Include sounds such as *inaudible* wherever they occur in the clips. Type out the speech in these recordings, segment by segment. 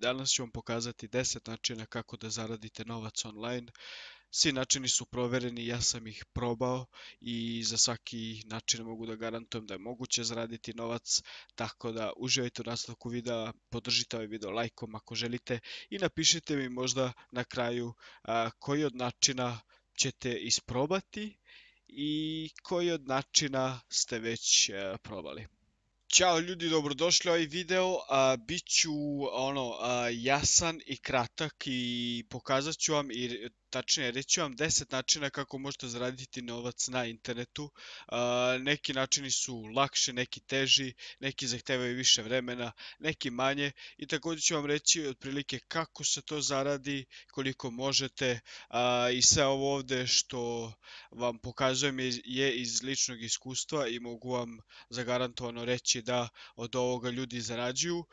Danas ću vam pokazati 10 načina kako da zaradite novac online. Svi načini su provereni, ja sam ih probao i za svaki način mogu da garantujem da je moguće zaraditi novac, tako da uživajte u nastavku videa, podržite ovaj video lajkom ako želite i napišite mi možda na kraju koji od načina ćete isprobati i koji od načina ste već probali. Ćao ljudi, dobrodošli u ovaj video. A, Biću ono, jasan i kratak i pokazat ću vam i tačnije reći vam 10 načina kako možete zaraditi novac na internetu. Neki načini su lakše, neki teži, neki zahtevaju više vremena, neki manje i također ću vam reći otprilike kako se to zaradi, koliko možete i sve ovo ovdje što vam pokazujem je iz ličnog iskustva i mogu vam zagarantovano reći da od ovoga ljudi zarađuju.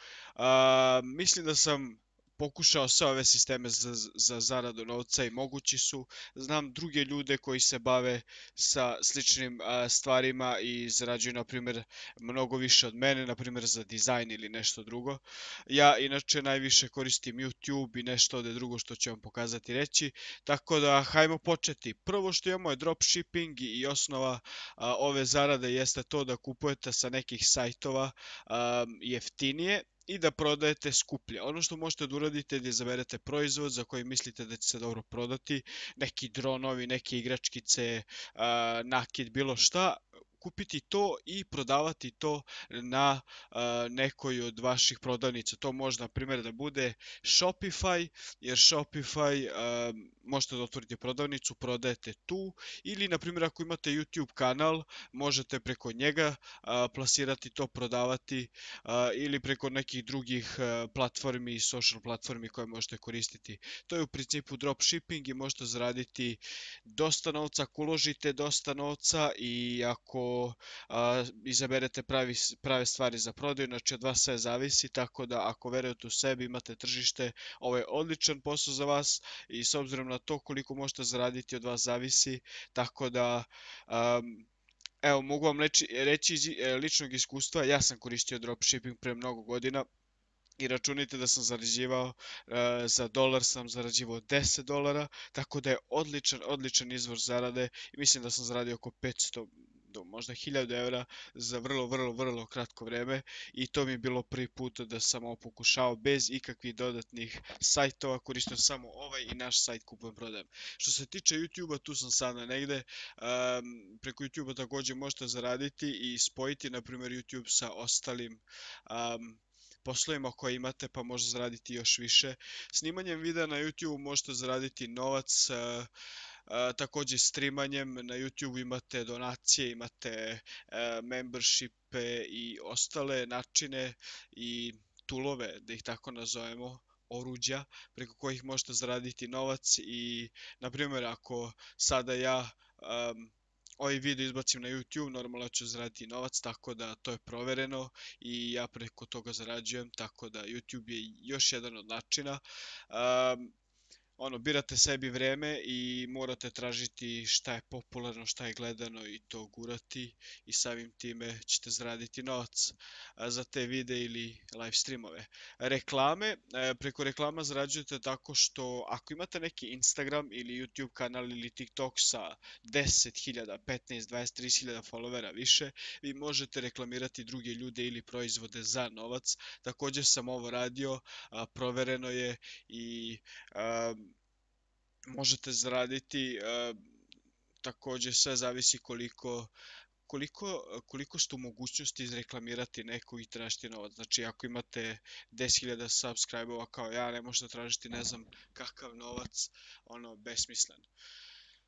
Mislim da sam pokušao sve ove sisteme za, za zaradu novca i mogući su. Znam druge ljude koji se bave sa sličnim stvarima i zarađuju, na primjer, mnogo više od mene, na primjer za dizajn ili nešto drugo. Ja inače najviše koristim YouTube i nešto ovdje drugo što ću vam pokazati reći. Tako da, hajmo početi. Prvo što imamo je dropshipping i osnova ove zarade jeste to da kupujete sa nekih sajtova jeftinije i da prodajete skuplje. Ono što možete da uradite je da izaberete proizvod za koji mislite da će se dobro prodati, neki dronovi, neke igračkice, nakid, bilo šta, kupiti to i prodavati to na nekoj od vaših prodavnica. To može na primjer da bude Shopify, jer Shopify možete da otvorite prodavnicu, prodajete tu ili na primjer ako imate YouTube kanal, možete preko njega plasirati to, prodavati ili preko nekih drugih platformi social platformi koje možete koristiti. To je u principu dropshipping i možete zaraditi dosta novca ako uložite dosta novca i ako izaberete pravi, prave stvari za prodaju, znači od vas sve zavisi, tako da ako verujete u sebi, imate tržište, ovo je odličan posao za vas i s obzirom na to koliko možete zaraditi od vas zavisi, tako da Evo, mogu vam reći, iz e, ličnog iskustva, ja sam koristio dropshipping pre mnogo godina, i računite da sam zarađivao e, za dolar sam zarađivao 10 dolara, tako da je odličan, odličan izvor zarade i mislim da sam zaradio oko 500 do možda 1000 eura za vrlo, vrlo, vrlo kratko vreme i to mi je bilo prvi put da sam ovo pokušao bez ikakvih dodatnih sajtova, koristio samo ovaj i naš sajt kupujem prodajem. Što se tiče YouTube-a, tu sam sada negde, preko YouTube-a također možete zaraditi i spojiti, na primjer, YouTube sa ostalim poslovima koje imate pa možete zaraditi još više. Snimanjem videa na YouTube možete zaraditi novac također streamanjem na YouTube imate donacije, imate membershipe i ostale načine i tulove, da ih tako nazovemo, oruđa preko kojih možete zaraditi novac i na primjer ako sada ja ovaj video izbacim na YouTube, normalno ću zaraditi novac, tako da to je provereno i ja preko toga zarađujem, tako da YouTube je još jedan od načina ono, birate sebi vreme i morate tražiti šta je popularno, šta je gledano i to gurati i samim time ćete zaraditi novac za te vide ili live streamove. Reklame, e, preko reklama zarađujete tako što ako imate neki Instagram ili YouTube kanal ili TikTok sa 10.000, 15, 20, 30.000 followera više, vi možete reklamirati druge ljude ili proizvode za novac. Također sam ovo radio, provereno je i možete zaraditi također sve zavisi koliko koliko, koliko ste u mogućnosti izreklamirati neko i tražiti novac. Znači ako imate 10.000 subscribe kao ja, ne možete tražiti ne znam kakav novac, ono besmislen.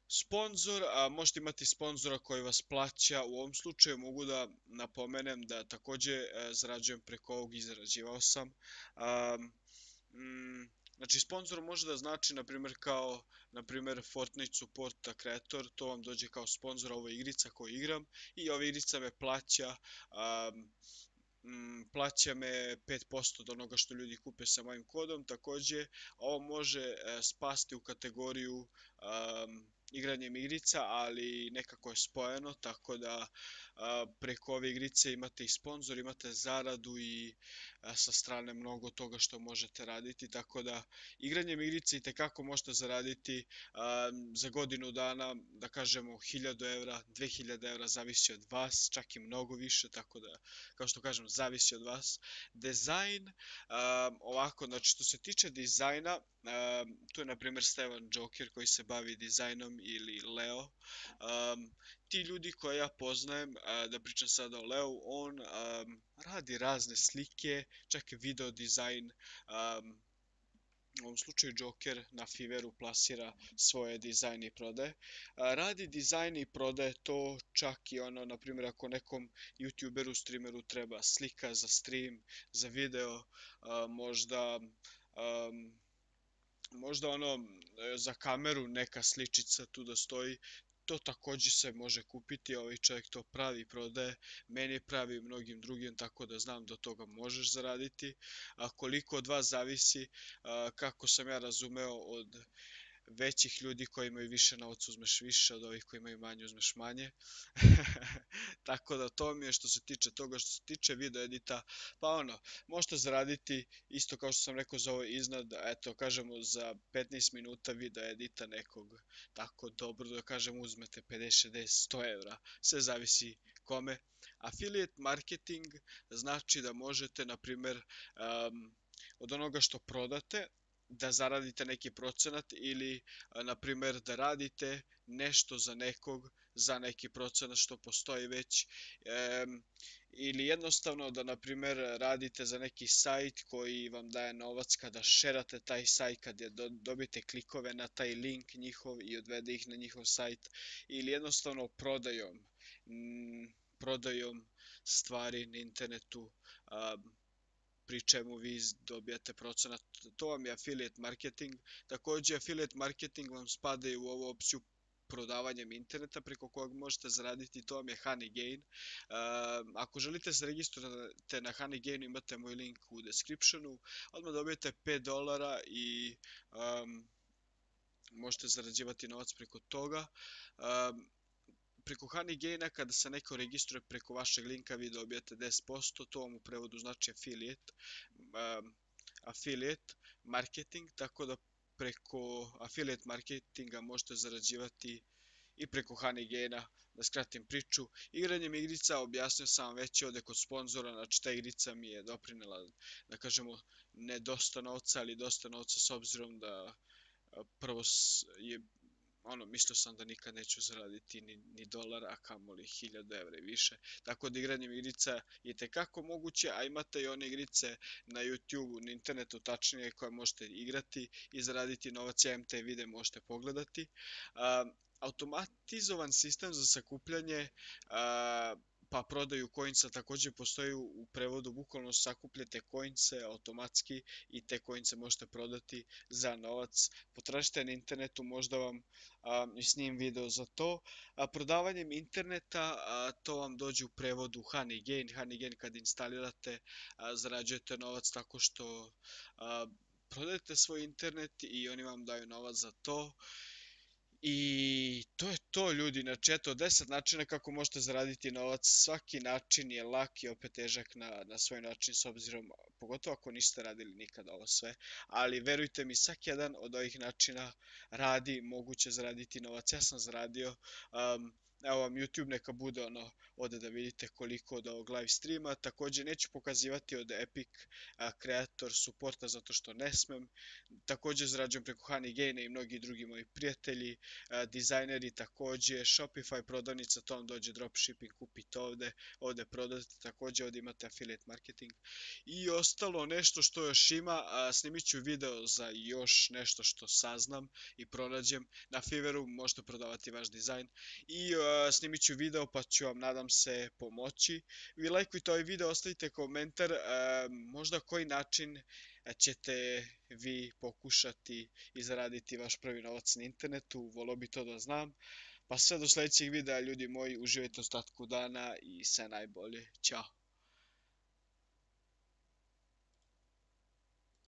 Sponzor, a možete imati sponzora koji vas plaća, u ovom slučaju mogu da napomenem da također e, zarađujem preko ovog i zarađivao sam. Mm, Znači, sponsor može da znači, na primjer, kao, na primjer, Fortnite support creator, to vam dođe kao sponsor ove igrica koju igram i ova igrica me plaća, um, plaća me 5% od onoga što ljudi kupe sa mojim kodom. Također, ovo može e, spasti u kategoriju um, igranjem igrica, ali nekako je spojeno, tako da preko ove igrice imate i sponsor, imate zaradu i sa strane mnogo toga što možete raditi, tako da igranjem igrice i tekako možete zaraditi za godinu dana, da kažemo 1000 evra, 2000 evra, zavisi od vas, čak i mnogo više, tako da, kao što kažem, zavisi od vas. Dizajn, ovako, znači što se tiče dizajna, tu je na primjer Stevan Joker koji se bavi dizajnom ili Leo. ti ljudi koje ja poznajem, da pričam sada o Leo, on radi razne slike, čak i video dizajn, u ovom slučaju Joker na Fiverru plasira svoje dizajne i prodaje. Radi dizajn i prodaje to čak i ono, na primjer, ako nekom youtuberu, streameru treba slika za stream, za video, možda možda ono za kameru neka sličica tu da stoji, to također se može kupiti, ovaj čovjek to pravi, prodaje, meni pravi mnogim drugim, tako da znam da toga možeš zaraditi. A koliko od vas zavisi, kako sam ja razumeo od većih ljudi koji imaju više novca uzmeš više, od ovih koji imaju manje uzmeš manje. *laughs* Tako da to mi je što se tiče toga, što se tiče video edita, pa ono, možete zaraditi isto kao što sam rekao za ovo iznad, eto kažemo za 15 minuta video edita nekog tako dobro da kažem uzmete 50, 60, 100 eura, sve zavisi kome. Affiliate marketing znači da možete, na primjer, od onoga što prodate, da zaradite neki procenat ili na primjer da radite nešto za nekog za neki procenat što postoji već ili jednostavno da na primjer radite za neki sajt koji vam daje novac kada šerate taj sajt, kad je dobijete klikove na taj link njihov i odvede ih na njihov sajt ili jednostavno prodajom prodajom stvari na internetu pri čemu vi dobijate procenat. To vam je affiliate marketing. Također affiliate marketing vam spada i u ovu opciju prodavanjem interneta preko kojeg možete zaraditi, to vam je Honeygain. Ehm, ako želite se registrirati na Honeygainu imate moj link u descriptionu, odmah dobijete 5 dolara i možete zarađivati novac preko toga. Preko Honeygaina kada se neko registruje preko vašeg linka vi dobijate 10%, to vam u prevodu znači affiliate, affiliate marketing, tako da preko affiliate marketinga možete zarađivati i preko Honeygaina, da skratim priču. Igranjem igrica objasnio sam već ovdje kod sponzora, znači ta igrica mi je doprinela, da kažemo, ne dosta novca, ali dosta novca s obzirom da prvo je ono, mislio sam da nikad neću zaraditi ni, ni dolar, a kamoli 1000 evra i više. Tako da igranjem igrica je tekako moguće, a imate i one igrice na YouTube, na internetu tačnije koje možete igrati i zaraditi novac, ja te vide možete pogledati. automatizovan sistem za sakupljanje pa prodaju coinsa također postoji u prevodu, bukvalno sakupljate coinse automatski i te coinse možete prodati za novac. Potražite na internetu, možda vam snim video za to. A, prodavanjem interneta to vam dođe u prevodu Honeygain. Honeygain kad instalirate zarađujete novac tako što prodajete svoj internet i oni vam daju novac za to. I to je to ljudi, znači eto 10 načina kako možete zaraditi novac, svaki način je lak i opet težak na, na svoj način s obzirom, pogotovo ako niste radili nikada ovo sve, ali verujte mi svaki jedan od ovih načina radi, moguće zaraditi novac, ja sam zaradio, um, evo vam YouTube neka bude ono, ovdje da vidite koliko od ovog live streama. Također neću pokazivati od Epic Creator supporta zato što ne smem. Također zarađujem preko Honeygaina i mnogi drugi moji prijatelji, dizajneri također, Shopify prodavnica, to vam dođe dropshipping, kupite ovdje, ovdje prodate, također ovdje imate affiliate marketing. I ostalo nešto što još ima, snimit ću video za još nešto što saznam i pronađem. Na Fiverru možete prodavati vaš dizajn i snimit ću video pa ću vam nadam se pomoći. Vi lajkujte ovaj video, ostavite komentar možda koji način ćete vi pokušati izraditi vaš prvi novac na internetu, volio bi to da znam. Pa sve do sljedećeg videa ljudi moji, uživajte ostatku dana i sve najbolje. Ćao!